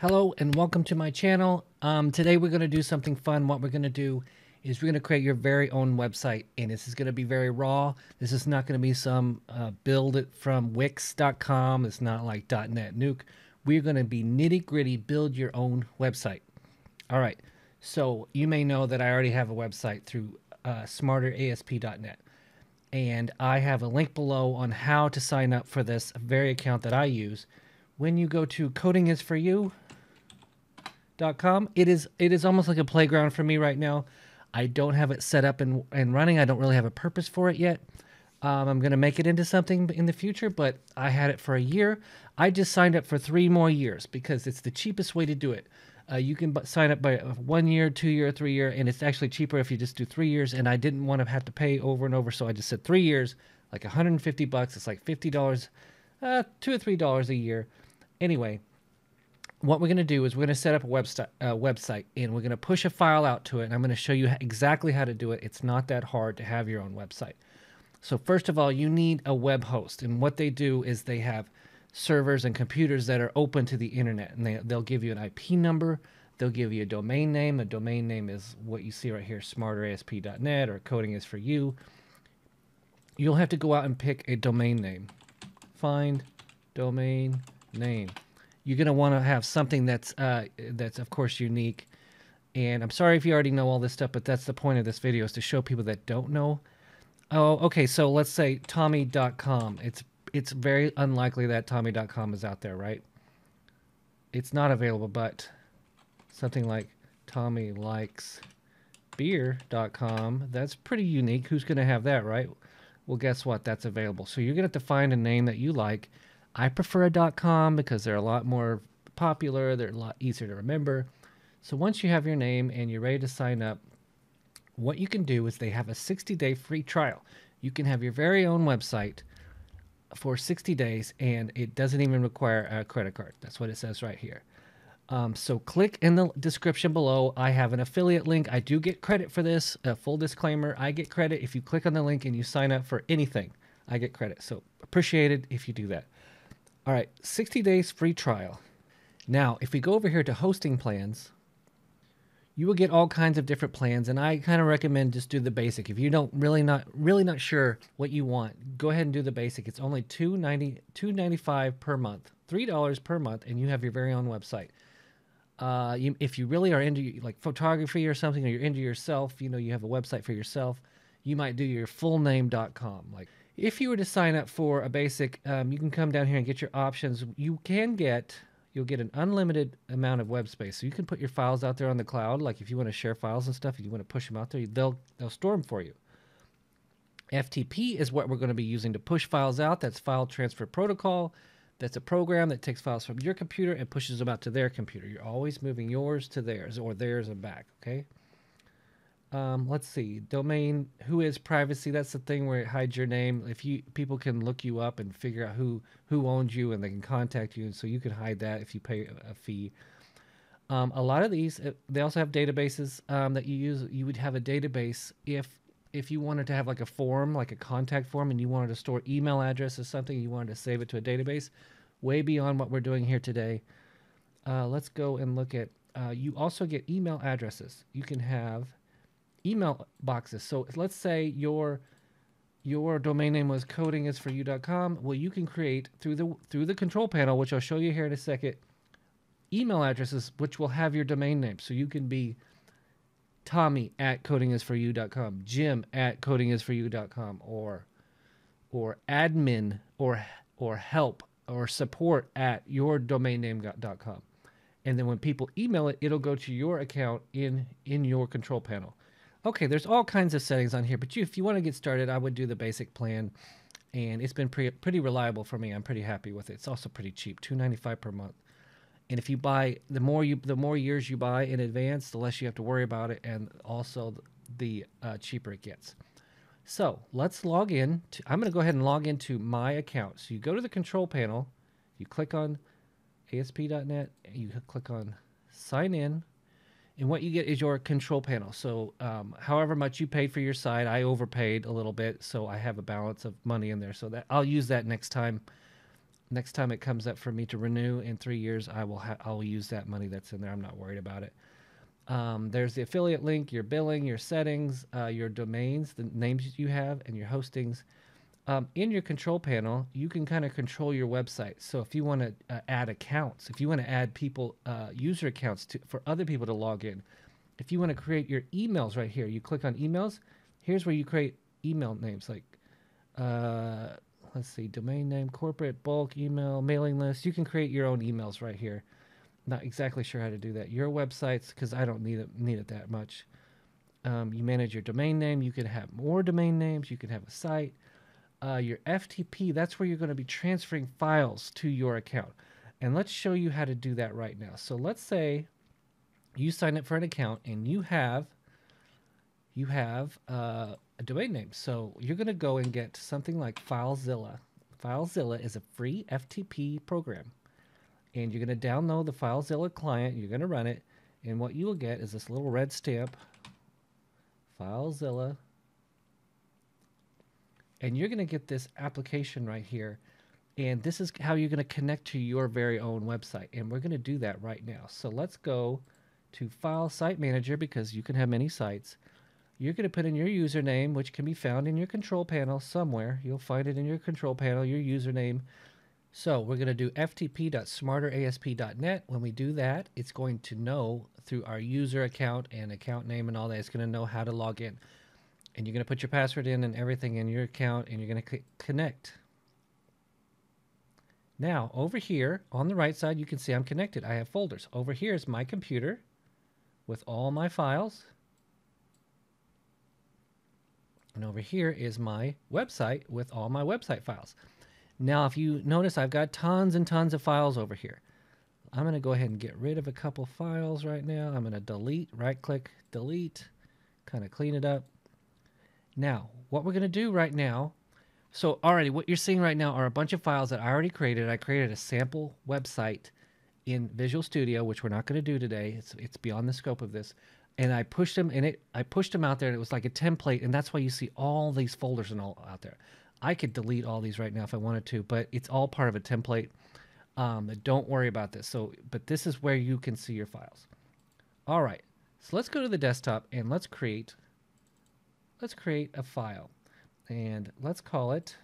Hello and welcome to my channel. Um, today we're going to do something fun. What we're going to do is we're going to create your very own website and this is going to be very raw. This is not going to be some uh, build it from wix.com. It's not like DotNetNuke. We're going to be nitty gritty build your own website. All right. So you may know that I already have a website through uh, smarterasp.net and I have a link below on how to sign up for this very account that I use. When you go to coding is for you, com. It is it is almost like a playground for me right now. I don't have it set up and, and running. I don't really have a purpose for it yet. Um, I'm going to make it into something in the future, but I had it for a year. I just signed up for three more years because it's the cheapest way to do it. Uh, you can b- sign up by one year, two year, three year, and it's actually cheaper if you just do three years. And I didn't want to have to pay over and over, so I just said three years, like 150 bucks. It's like fifty dollars, uh, two or three dollars a year. Anyway, what we're going to do is we're going to set up a website, uh, website and we're going to push a file out to it. And I'm going to show you exactly how to do it. It's not that hard to have your own website. So first of all, you need a web host. And what they do is they have servers and computers that are open to the internet. And they, they'll give you an IP number. They'll give you a domain name. A domain name is what you see right here, smarterasp.net or coding is for you. You'll have to go out and pick a domain name. Find domain name you're going to want to have something that's uh, that's of course unique. And I'm sorry if you already know all this stuff, but that's the point of this video is to show people that don't know. Oh, okay. So let's say Tommy.com. It's it's very unlikely that Tommy.com is out there, right? It's not available, but something like Tommy likes beer.com. That's pretty unique. Who's going to have that, right? Well, guess what? That's available. So you're going to have to find a name that you like I prefer a .com because they're a lot more popular. They're a lot easier to remember. So once you have your name and you're ready to sign up, what you can do is they have a 60-day free trial. You can have your very own website for 60 days, and it doesn't even require a credit card. That's what it says right here. Um, so click in the description below. I have an affiliate link. I do get credit for this. A full disclaimer: I get credit if you click on the link and you sign up for anything. I get credit. So appreciate it if you do that. All right, 60 days free trial. Now, if we go over here to hosting plans, you will get all kinds of different plans and I kind of recommend just do the basic. If you don't really not really not sure what you want, go ahead and do the basic. It's only 290 295 per month. $3 per month and you have your very own website. Uh, you, if you really are into like photography or something or you're into yourself, you know, you have a website for yourself, you might do your fullname.com. Like if you were to sign up for a basic, um, you can come down here and get your options. You can get, you'll get an unlimited amount of web space. So you can put your files out there on the cloud. Like if you want to share files and stuff, if you want to push them out there, they'll, they'll store them for you. FTP is what we're going to be using to push files out. That's File Transfer Protocol. That's a program that takes files from your computer and pushes them out to their computer. You're always moving yours to theirs or theirs and back, okay? Um, let's see domain WHOIS privacy? That's the thing where it hides your name. If you people can look you up and figure out who who owns you and they can contact you and so you can hide that if you pay a, fee. Um, a lot of these uh, they also have databases um, that you use. You would have a database if if you wanted to have like a form like a contact form and you wanted to store email address or something you wanted to save it to a database. Way beyond what we're doing here today. Uh, let's go and look at uh, you also get email addresses. You can have email boxes. So let's say your your domain name was codingisforyou.com. Well, you can create through the through the control panel, which I'll show you here in a second, email addresses which will have your domain name. So you can be Tommy at codingisforyou.com, Jim at codingisforyou.com, or or admin or or help or support at your domain name.com. And then when people email it, it'll go to your account in in your control panel. Okay, there's all kinds of settings on here, but you, if you want to get started, I would do the basic plan, and it's been pretty pretty reliable for me. I'm pretty happy with it. It's also pretty cheap, two ninety five per month. And if you buy, the more you the more years you buy in advance, the less you have to worry about it, and also the uh, cheaper it gets. So let's log in. To, I'm going to go ahead and log into my account. So you go to the control panel, you click on ASP.NET, you click on sign in and what you get is your control panel. So, um, however much you paid for your site, I overpaid a little bit, so I have a balance of money in there. So that I'll use that next time. next time it comes up for me to renew in three years, I will ha- I will use that money that's in there. I'm not worried about it. Um, there's the affiliate link, your billing, your settings, uh, your domains, the names you have, and your hostings. Um, in your control panel, you can kind of control your website. So if you want to uh, add accounts, if you want to add people, uh, user accounts to, for other people to log in, if you want to create your emails right here, you click on emails. Here's where you create email names like, uh, let's see, domain name, corporate, bulk, email, mailing list. You can create your own emails right here. Not exactly sure how to do that. Your websites, because I don't need it need it that much. Um, you manage your domain name. You can have more domain names. You can have a site. Uh, your FTP, that's where you're going to be transferring files to your account. And let's show you how to do that right now. So let's say you sign up for an account and you have you have uh, a domain name. So you're going to go and get something like FileZilla. FileZilla is a free FTP program. And you're going to download the FileZilla client, you're going to run it, and what you will get is this little red stamp, FileZilla. And you're going to get this application right here. And this is how you're going to connect to your very own website. And we're going to do that right now. So let's go to File Site Manager because you can have many sites. You're going to put in your username, which can be found in your control panel somewhere. You'll find it in your control panel, your username. So we're going to do ftp.smarterasp.net. When we do that, it's going to know through our user account and account name and all that, it's going to know how to log in. And you're going to put your password in and everything in your account, and you're going to click connect. Now, over here on the right side, you can see I'm connected. I have folders. Over here is my computer with all my files. And over here is my website with all my website files. Now, if you notice, I've got tons and tons of files over here. I'm going to go ahead and get rid of a couple files right now. I'm going to delete, right click, delete, kind of clean it up. Now, what we're going to do right now, so already what you're seeing right now are a bunch of files that I already created. I created a sample website in Visual Studio, which we're not going to do today. It's, it's beyond the scope of this. And I pushed them and it, I pushed them out there and it was like a template. And that's why you see all these folders and all out there. I could delete all these right now if I wanted to, but it's all part of a template. Um, don't worry about this. So, but this is where you can see your files. All right. So let's go to the desktop and let's create let's create a file and let's call it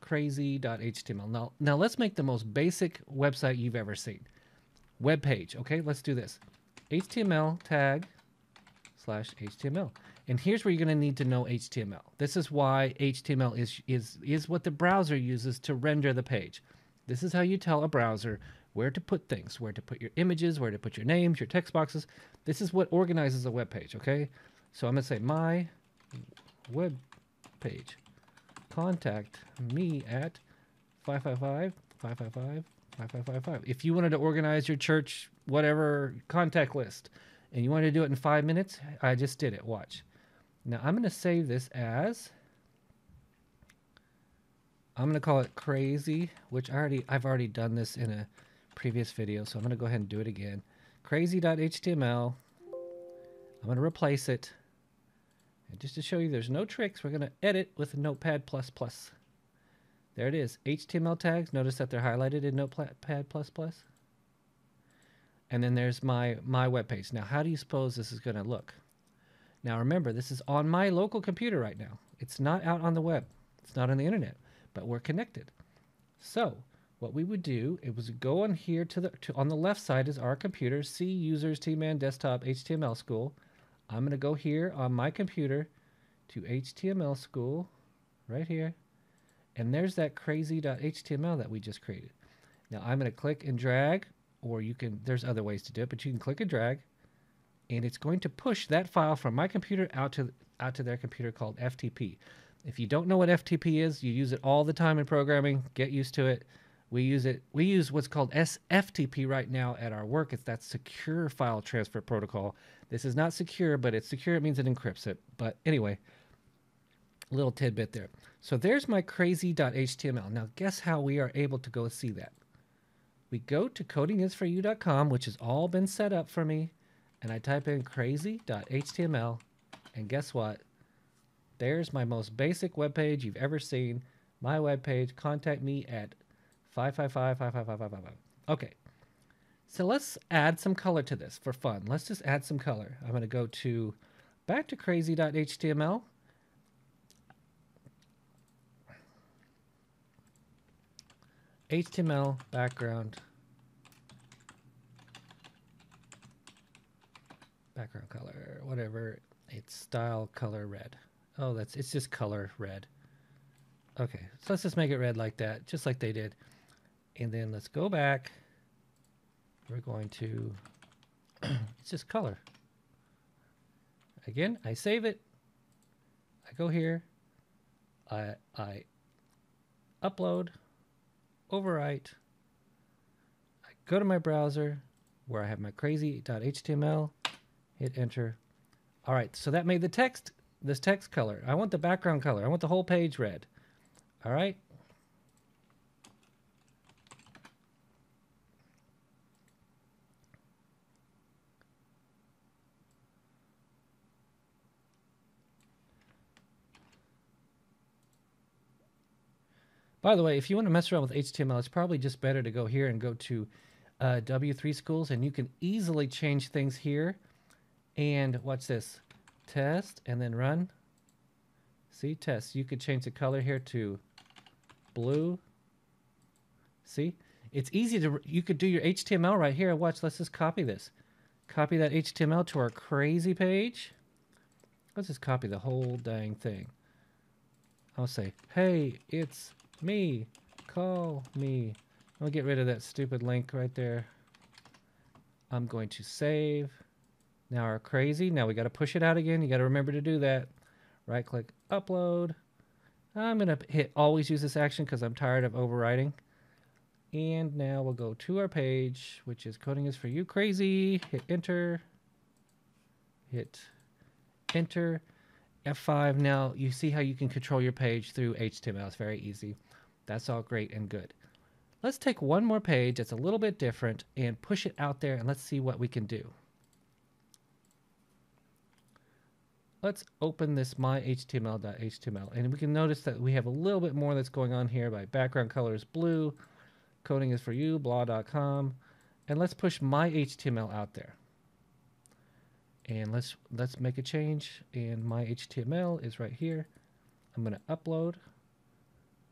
crazy.html. Now, now let's make the most basic website you've ever seen. Web page. Okay, let's do this. HTML tag slash HTML. And here's where you're going to need to know HTML. This is why HTML is, is, is what the browser uses to render the page. This is how you tell a browser where to put things, where to put your images, where to put your names, your text boxes. This is what organizes a web page, okay? So I'm going to say my web page. Contact me at 555 555 5555. If you wanted to organize your church, whatever contact list, and you wanted to do it in five minutes, I just did it. Watch. Now I'm going to save this as. I'm going to call it crazy, which I already I've already done this in a previous video, so I'm going to go ahead and do it again. Crazy.html. I'm going to replace it. And just to show you there's no tricks, we're going to edit with Notepad++. There it is. HTML tags. Notice that they're highlighted in Notepad++. And then there's my, my web page. Now, how do you suppose this is going to look? Now, remember, this is on my local computer right now. It's not out on the web. It's not on the internet, but we're connected. So, what we would do, it was go on here to the to, on the left side is our computer, C users, T-Man desktop, HTML school. I'm going to go here on my computer to HTML school right here. And there's that crazy.html that we just created. Now I'm going to click and drag, or you can, there's other ways to do it, but you can click and drag, and it's going to push that file from my computer out to, out to their computer called FTP. If you don't know what FTP is, you use it all the time in programming. Get used to it. We use it. We use what's called SFTP right now at our work. It's that secure file transfer protocol. This is not secure, but it's secure. It means it encrypts it. But anyway, little tidbit there. So there's my crazy.html. Now guess how we are able to go see that. We go to codingisforyou.com, which has all been set up for me, and I type in crazy.html, and guess what? There's my most basic web page you've ever seen my webpage. Contact me at 555 Okay. So let's add some color to this for fun. Let's just add some color. I'm going to go to back to crazy.html. HTML background background color whatever it's style color red oh that's it's just color red okay so let's just make it red like that just like they did and then let's go back. We're going to it's just color. Again I save it. I go here. I I upload overwrite. I go to my browser where I have my crazy.html hit enter. All right so that made the text this text color. I want the background color. I want the whole page red. All right By the way, if you want to mess around with HTML, it's probably just better to go here and go to uh, W3 Schools, and you can easily change things here. And watch this? Test, and then run. See, test. You could change the color here to blue. See? It's easy to, you could do your HTML right here. Watch, let's just copy this. Copy that HTML to our crazy page. Let's just copy the whole dang thing. I'll say, hey, it's me. Call me. I'll get rid of that stupid link right there. I'm going to save. Now our crazy. Now we got to push it out again. You got to remember to do that. Right click, upload. I'm going to hit always use this action because I'm tired of overwriting. And now we'll go to our page, which is coding is for you crazy. Hit enter. Hit enter. F5. Now you see how you can control your page through HTML. It's very easy. That's all great and good. Let's take one more page that's a little bit different and push it out there and let's see what we can do. Let's open this myhtml.html and we can notice that we have a little bit more that's going on here by background color is blue, coding is for you, blah.com, and let's push my HTML out there. And let's let's make a change and my HTML is right here. I'm going to upload.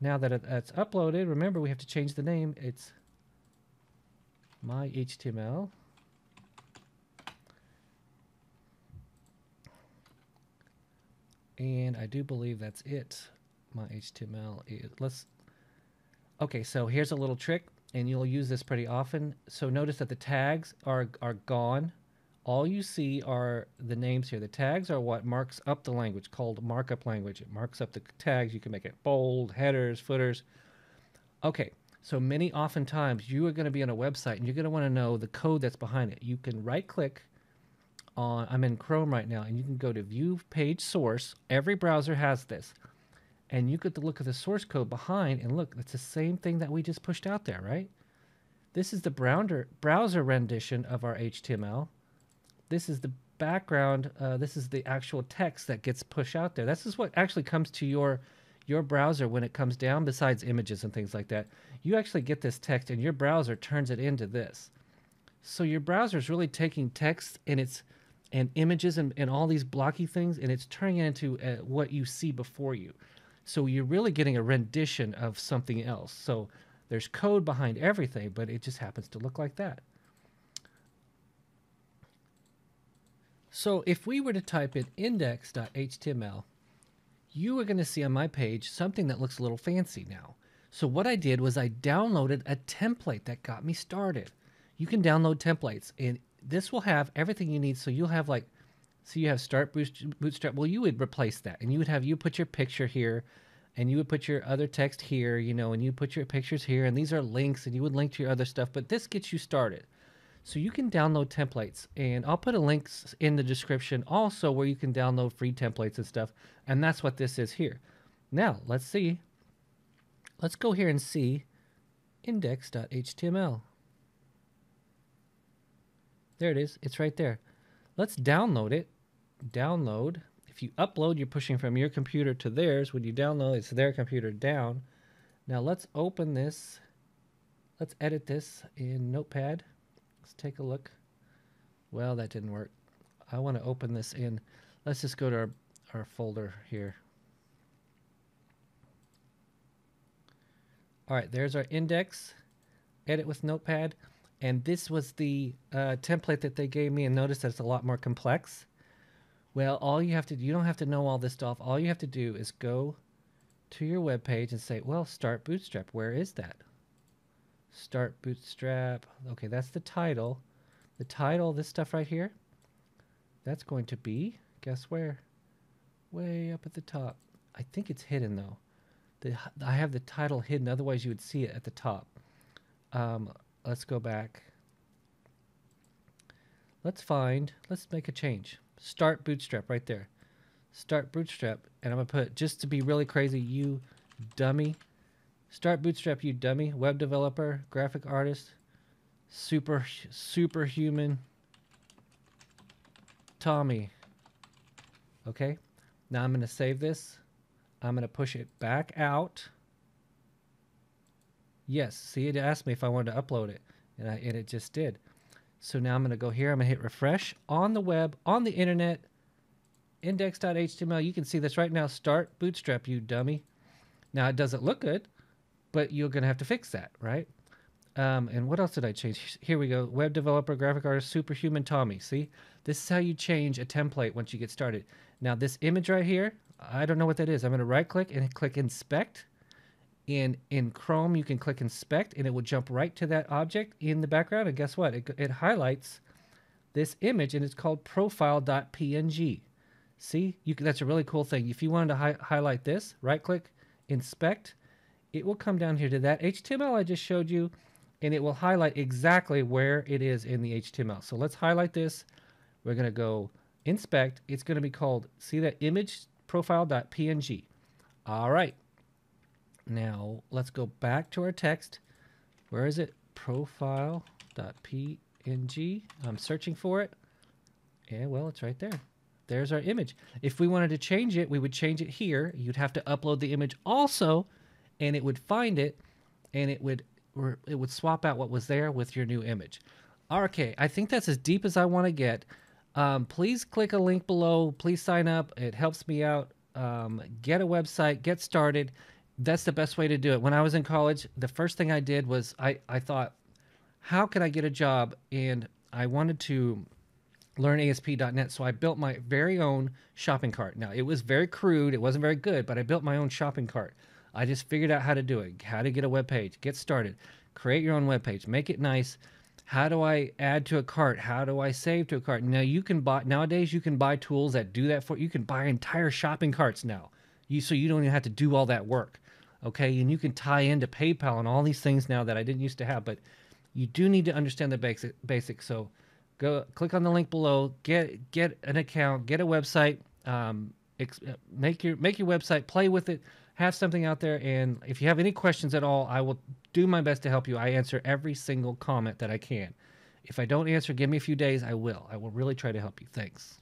Now that it's uploaded, remember we have to change the name. It's my HTML. And I do believe that's it. My HTML is, let's, okay, so here's a little trick and you'll use this pretty often. So notice that the tags are, are gone all you see are the names here. The tags are what marks up the language, called markup language. It marks up the tags. You can make it bold, headers, footers. Okay, so many oftentimes you are going to be on a website and you're going to want to know the code that's behind it. You can right click on, I'm in Chrome right now, and you can go to view page source. Every browser has this. And you get to look at the source code behind and look, it's the same thing that we just pushed out there, right? This is the browser, browser rendition of our HTML this is the background. Uh, this is the actual text that gets pushed out there. This is what actually comes to your your browser when it comes down. Besides images and things like that, you actually get this text, and your browser turns it into this. So your browser is really taking text and it's and images and, and all these blocky things, and it's turning it into uh, what you see before you. So you're really getting a rendition of something else. So there's code behind everything, but it just happens to look like that. So if we were to type in index.html, you are going to see on my page something that looks a little fancy now. So what I did was I downloaded a template that got me started. You can download templates and this will have everything you need. So you'll have like, so you have start bootstrap. Well, you would replace that and you would have, you put your picture here and you would put your other text here, you know, and you put your pictures here and these are links and you would link to your other stuff, but this gets you started. So you can download templates, and I'll put a link in the description also where you can download free templates and stuff. And that's what this is here. Now, let's see. Let's go here and see index.html. There it is. It's right there. Let's download it. Download. If you upload, you're pushing from your computer to theirs. When you download, it's their computer down. Now let's open this. Let's edit this in Notepad. Let's take a look. Well, that didn't work. I want to open this in. Let's just go to our, our folder here. All right, there's our index. Edit with Notepad. And this was the uh, template that they gave me. And notice that it's a lot more complex. Well, all you have to you don't have to know all this stuff. All you have to do is go to your web page and say, well, start Bootstrap. Where is that? Start Bootstrap. Okay, that's the title. The title, this stuff right here, that's going to be, guess where? Way up at the top. I think it's hidden though. The, I have the title hidden, otherwise you would see it at the top. Um, let's go back. Let's find, let's make a change. Start Bootstrap right there. Start Bootstrap, and I'm to put, just to be really crazy, you dummy. Start Bootstrap, you dummy. Web developer, graphic artist, super, superhuman Tommy. Okay, now I'm going to save this. I'm going to push it back out. Yes, see, it asked me if I wanted to upload it, and, I, and it just did. So now I'm going to go here. I'm going to hit refresh on the web, on the internet, index.html. You can see this right now. Start Bootstrap, you dummy. Now, it doesn't look good, but you're going to have to fix that, right? Um, and what else did I change? Here we go. Web developer, graphic artist, superhuman Tommy. See, this is how you change a template once you get started. Now, this image right here, I don't know what that is. I'm going to right click and click inspect. And in Chrome, you can click inspect and it will jump right to that object in the background. And guess what? It, it highlights this image and it's called profile.png. See, you can, that's a really cool thing. If you wanted to hi highlight this, right click, inspect, it will come down here to that HTML I just showed you and it will highlight exactly where it is in the HTML. So let's highlight this. We're going to go inspect. It's going to be called, see that image profile.png. All right. Now let's go back to our text. Where is it? Profile.png. I'm searching for it. Yeah, well, it's right there. There's our image. If we wanted to change it, we would change it here. You'd have to upload the image also, and it would find it, and it would it would swap out what was there with your new image. Okay, I think that's as deep as I want to get. Um, please click a link below. Please sign up. It helps me out. Um, get a website, get started. That's the best way to do it. When I was in college, the first thing I did was I, I thought, how can I get a job? And I wanted to learn ASP.NET. So I built my very own shopping cart. Now, it was very crude, it wasn't very good, but I built my own shopping cart. I just figured out how to do it, how to get a web page, get started, create your own web page, make it nice. How do I add to a cart? How do I save to a cart? Now you can buy nowadays you can buy tools that do that for you You can buy entire shopping carts now. You so you don't even have to do all that work. Okay? And you can tie into PayPal and all these things now that I didn't used to have, but you do need to understand the basic basics. So go click on the link below, get get an account, get a website, um, ex- make your make your website, play with it have something out there. And if you have any questions at all, I will do my best to help you. I answer every single comment that I can. If I don't answer, give me a few days. I will. I will really try to help you. Thanks.